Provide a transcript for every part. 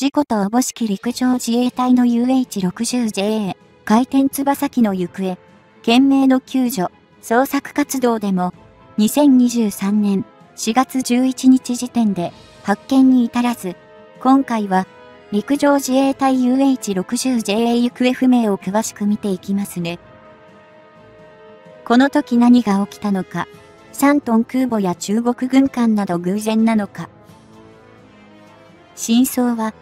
事故とおぼしき陸上自衛隊の UH-60JA 回転翼機の行方、懸命の救助、捜索活動でも、2023年4月11日時点で発見に至らず、今回は陸上自衛隊 UH-60JA 行方不明を詳しく見ていきますね。この時何が起きたのか、3トン空母や中国軍艦など偶然なのか。真相は、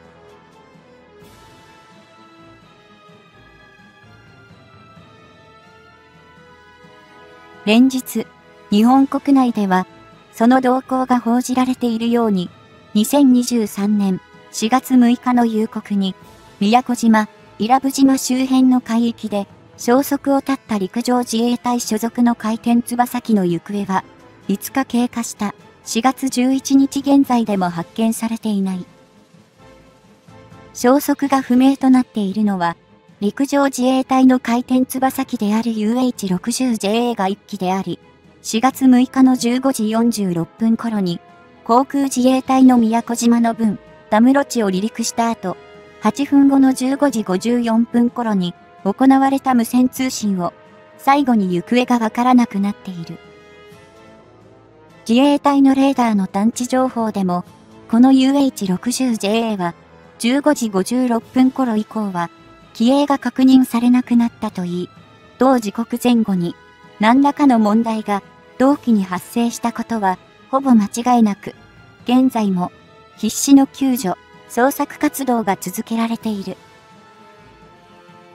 連日、日本国内では、その動向が報じられているように、2023年4月6日の夕刻に、宮古島、伊良部島周辺の海域で、消息を絶った陸上自衛隊所属の回転翼機の行方は、5日経過した4月11日現在でも発見されていない。消息が不明となっているのは、陸上自衛隊の回転翼機である UH-60JA が1機であり、4月6日の15時46分頃に、航空自衛隊の宮古島の分、ダムロ地を離陸した後、8分後の15時54分頃に行われた無線通信を、最後に行方がわからなくなっている。自衛隊のレーダーの探知情報でも、この UH-60JA は、15時56分頃以降は、機影が確認されなくなったといい、同時刻前後に、何らかの問題が同期に発生したことは、ほぼ間違いなく、現在も必死の救助、捜索活動が続けられている。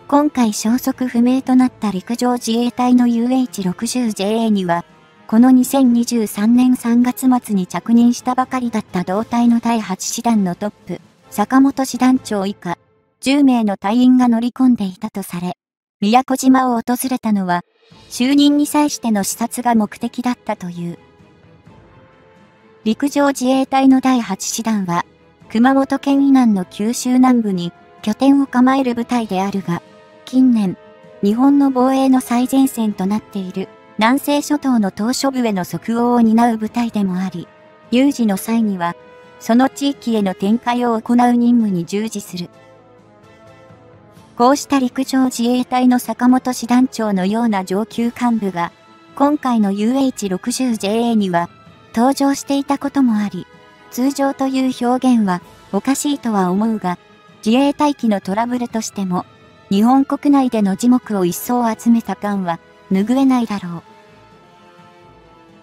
今回消息不明となった陸上自衛隊の UH-60JA には、この2023年3月末に着任したばかりだった同隊の第8師団のトップ、坂本師団長以下、10名の隊員が乗り込んでいたとされ、宮古島を訪れたのは、就任に際しての視察が目的だったという。陸上自衛隊の第8師団は、熊本県以南の九州南部に拠点を構える部隊であるが、近年、日本の防衛の最前線となっている南西諸島の島嶼部への即応を担う部隊でもあり、有事の際には、その地域への展開を行う任務に従事する。こうした陸上自衛隊の坂本師団長のような上級幹部が、今回の UH-60JA には登場していたこともあり、通常という表現はおかしいとは思うが、自衛隊機のトラブルとしても、日本国内での字幕を一層集めた感は拭えないだろう。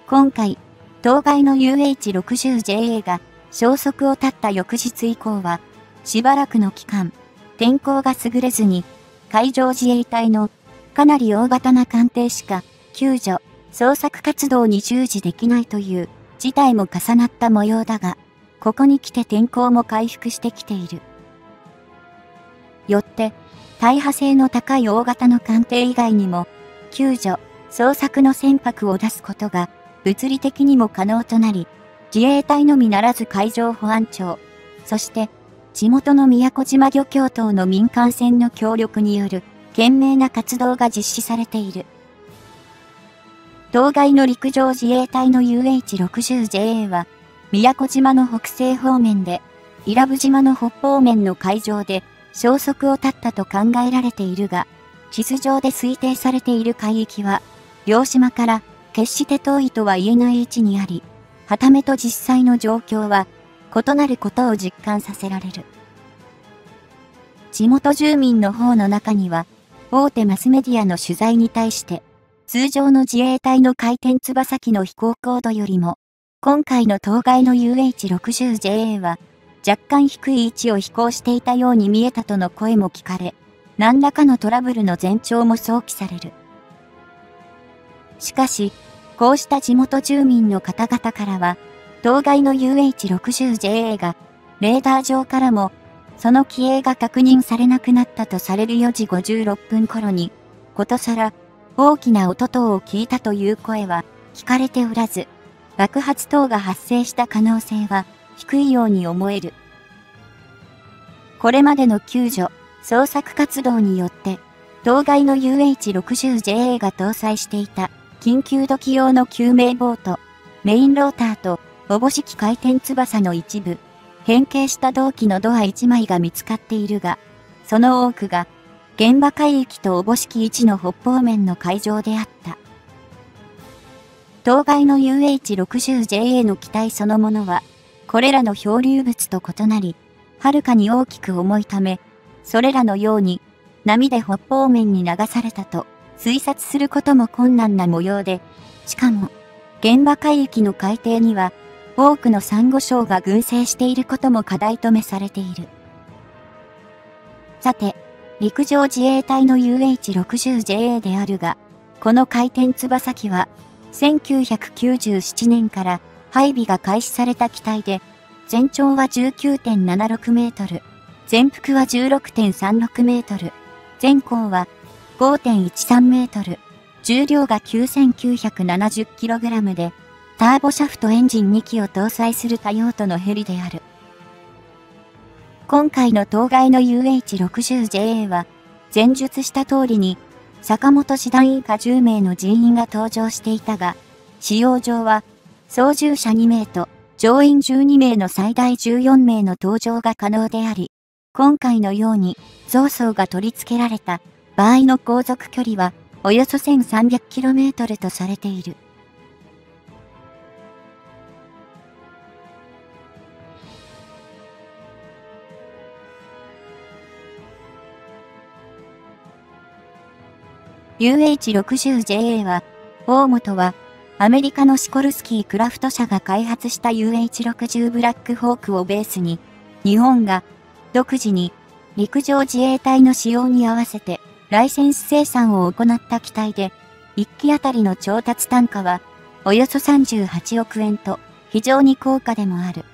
今回、当該の UH-60JA が消息を絶った翌日以降は、しばらくの期間、天候が優れずに、海上自衛隊のかなり大型な艦艇しか救助、捜索活動に従事できないという事態も重なった模様だが、ここに来て天候も回復してきている。よって、大破性の高い大型の艦艇以外にも、救助、捜索の船舶を出すことが物理的にも可能となり、自衛隊のみならず海上保安庁、そして地元の宮古島漁協等の民間船の協力による懸命な活動が実施されている。当該の陸上自衛隊の UH-60JA は、宮古島の北西方面で、伊良部島の北方面の海上で消息を絶ったと考えられているが、地図上で推定されている海域は、両島から決して遠いとは言えない位置にあり、はためと実際の状況は異なることを実感させられる。地元住民の方の中には、大手マスメディアの取材に対して、通常の自衛隊の回転翼機の飛行高度よりも、今回の当該の UH-60JA は、若干低い位置を飛行していたように見えたとの声も聞かれ、何らかのトラブルの前兆も想起される。しかし、こうした地元住民の方々からは、当該の UH-60JA が、レーダー上からも、その機影が確認されなくなったとされる4時56分頃に、ことさら、大きな音等を聞いたという声は聞かれておらず、爆発等が発生した可能性は低いように思える。これまでの救助、捜索活動によって、当該の UH-60JA が搭載していた緊急土器用の救命ボート、メインローターとおぼしき回転翼の一部、変形した同機のドア1枚が見つかっているが、その多くが、現場海域とおぼしき位置の北方面の海上であった。当該の UH-60JA の機体そのものは、これらの漂流物と異なり、はるかに大きく重いため、それらのように波で北方面に流されたと推察することも困難な模様で、しかも、現場海域の海底には多くのサンゴ礁が群生していることも課題とめされている。さて、陸上自衛隊の UH-60JA であるが、この回転翼機は、1997年から配備が開始された機体で、全長は19.76メートル、全幅は16.36メートル、全高は5.13メートル、重量が 9970kg で、ターボシャフトエンジン2機を搭載する多用途のヘリである。今回の当該の UH-60JA は、前述した通りに、坂本師団以下10名の人員が搭乗していたが、使用上は、操縦者2名と乗員12名の最大14名の搭乗が可能であり、今回のように増装が取り付けられた場合の航続距離はおよそ 1300km とされている。UH-60JA は、大本はアメリカのシコルスキークラフト社が開発した UH-60 ブラックホークをベースに、日本が独自に陸上自衛隊の使用に合わせてライセンス生産を行った機体で、1機あたりの調達単価はおよそ38億円と非常に高価でもある。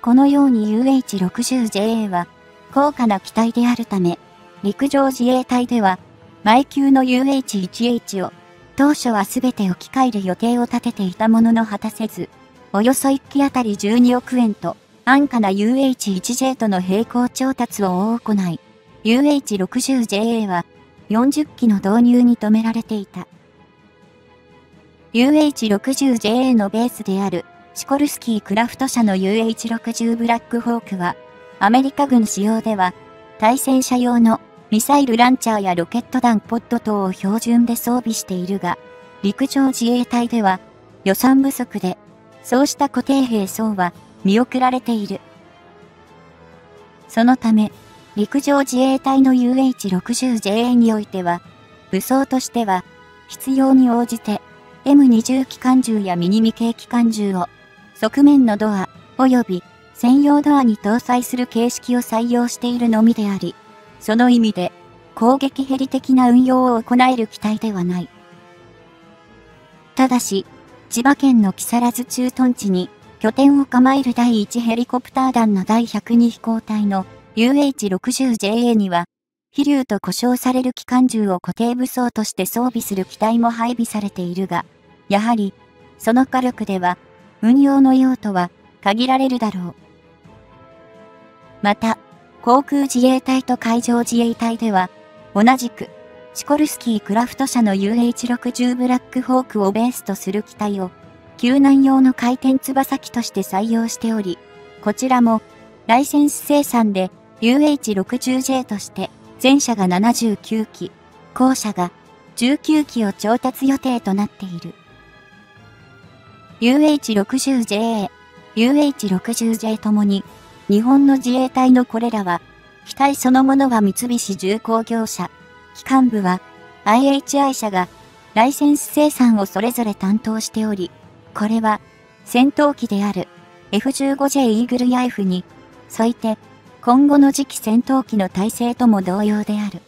このように UH-60JA は高価な機体であるため、陸上自衛隊では、前級の UH-1H を当初は全て置き換える予定を立てていたものの果たせず、およそ1機あたり12億円と安価な UH1J との並行調達を行い、UH60JA は40機の導入に止められていた。UH60JA のベースであるシコルスキークラフト社の UH60 ブラックホークは、アメリカ軍使用では、対戦車用のミサイルランチャーやロケット弾ポット等を標準で装備しているが、陸上自衛隊では予算不足で、そうした固定兵装は見送られている。そのため、陸上自衛隊の UH-60JA においては、武装としては、必要に応じて M20 機関銃やミニミ系機関銃を側面のドア及び専用ドアに搭載する形式を採用しているのみであり、その意味で、攻撃ヘリ的な運用を行える機体ではない。ただし、千葉県の木更津駐屯地に拠点を構える第1ヘリコプター団の第102飛行隊の UH-60JA には、飛竜と故障される機関銃を固定武装として装備する機体も配備されているが、やはり、その火力では、運用の用途は限られるだろう。また、航空自衛隊と海上自衛隊では、同じく、シコルスキークラフト社の UH-60 ブラックホークをベースとする機体を、救難用の回転翼機として採用しており、こちらも、ライセンス生産で UH-60J として、全社が79機、後者が19機を調達予定となっている。UH-60JA、UH-60J ともに日本の自衛隊のこれらは、機体そのものは三菱重工業者、機関部は IHI 社がライセンス生産をそれぞれ担当しており、これは戦闘機である F15J イーグルや F に添いて今後の次期戦闘機の体制とも同様である。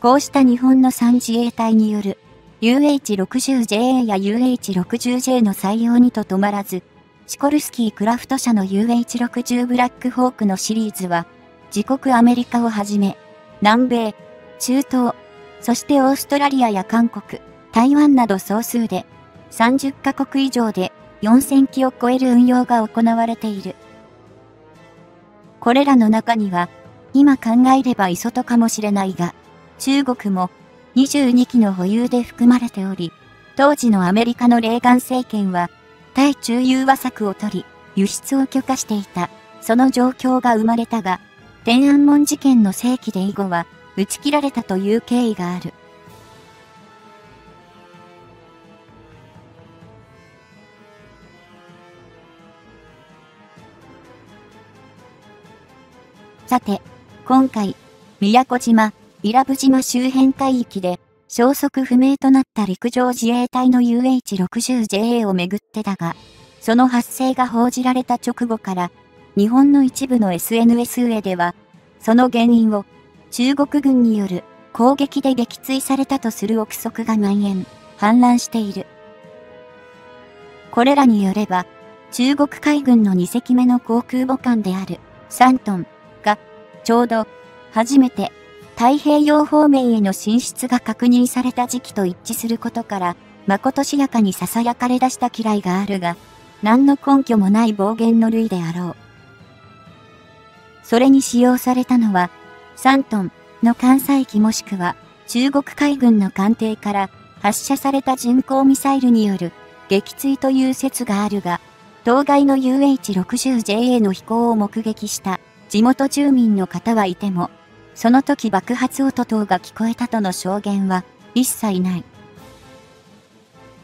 こうした日本の3自衛隊による UH-60JA や UH-60J の採用にとどまらず、シコルスキークラフト社の UH60 ブラックホークのシリーズは、自国アメリカをはじめ、南米、中東、そしてオーストラリアや韓国、台湾など総数で、30カ国以上で4000機を超える運用が行われている。これらの中には、今考えれば磯とかもしれないが、中国も22機の保有で含まれており、当時のアメリカのレーガン政権は、対中融和策を取り、輸出を許可していた、その状況が生まれたが、天安門事件の世紀で以後は、打ち切られたという経緯がある。さて、今回、宮古島、伊良部島周辺海域で消息不明となった陸上自衛隊の UH-60JA をめぐってだが、その発生が報じられた直後から、日本の一部の SNS 上では、その原因を中国軍による攻撃で撃墜されたとする憶測が蔓延、氾濫している。これらによれば、中国海軍の2隻目の航空母艦であるサントンが、ちょうど初めて太平洋方面への進出が確認された時期と一致することから、まことしやかに囁かれ出した嫌いがあるが、何の根拠もない暴言の類であろう。それに使用されたのは、3トンの艦載機もしくは、中国海軍の艦艇から発射された巡航ミサイルによる撃墜という説があるが、当該の UH-60JA の飛行を目撃した地元住民の方はいても、その時爆発音等が聞こえたとの証言は一切ない。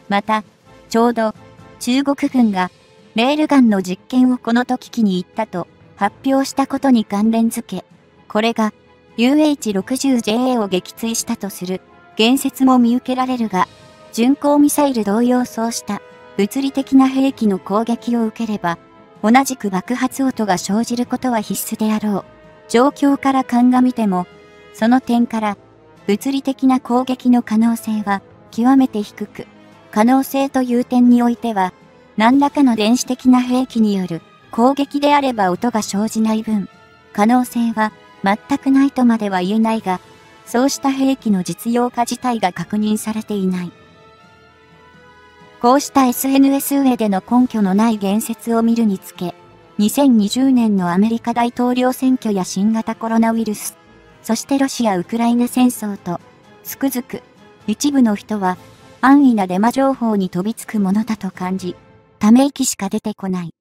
また、ちょうど中国軍がレールガンの実験をこの時期に行ったと発表したことに関連づけ、これが UH-60JA を撃墜したとする言説も見受けられるが、巡航ミサイル同様そうした物理的な兵器の攻撃を受ければ、同じく爆発音が生じることは必須であろう。状況から鑑みても、その点から物理的な攻撃の可能性は極めて低く、可能性という点においては、何らかの電子的な兵器による攻撃であれば音が生じない分、可能性は全くないとまでは言えないが、そうした兵器の実用化自体が確認されていない。こうした SNS 上での根拠のない言説を見るにつけ、2020年のアメリカ大統領選挙や新型コロナウイルス、そしてロシア・ウクライナ戦争と、つくづく、一部の人は安易なデマ情報に飛びつくものだと感じ、ため息しか出てこない。